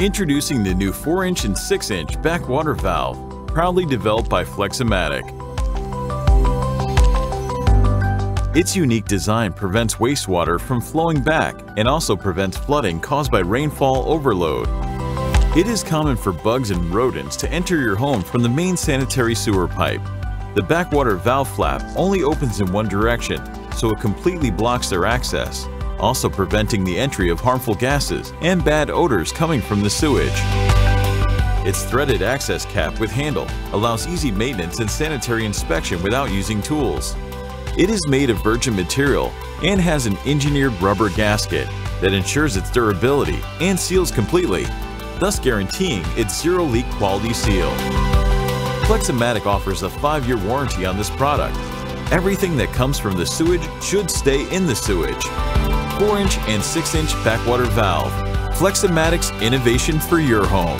Introducing the new 4-inch and 6-inch backwater valve, proudly developed by Fleximatic. Its unique design prevents wastewater from flowing back and also prevents flooding caused by rainfall overload. It is common for bugs and rodents to enter your home from the main sanitary sewer pipe. The backwater valve flap only opens in one direction, so it completely blocks their access, also preventing the entry of harmful gases and bad odors coming from the sewage. Its threaded access cap with handle allows easy maintenance and sanitary inspection without using tools. It is made of virgin material and has an engineered rubber gasket that ensures its durability and seals completely, thus guaranteeing its zero leak quality seal. Fleximatic offers a 5-year warranty on this product. Everything that comes from the sewage should stay in the sewage. 4-inch and 6-inch backwater valve. Fleximatic's innovation for your home.